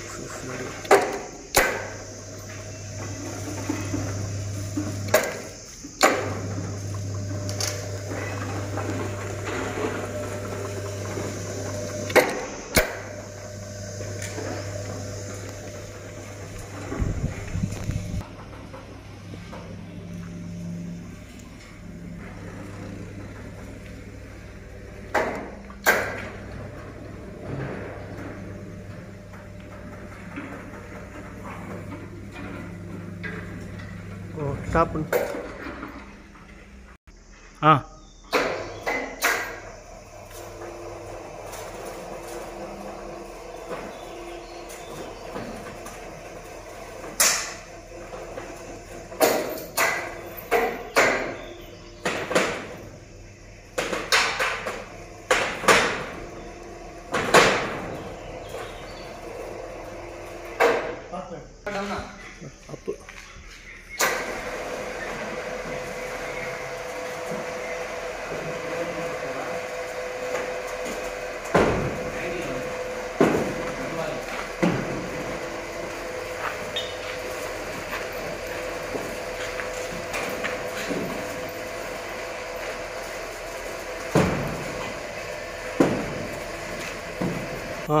く触れる。ஸ்டாப் பண்ணு ஆ அப்பு ஆ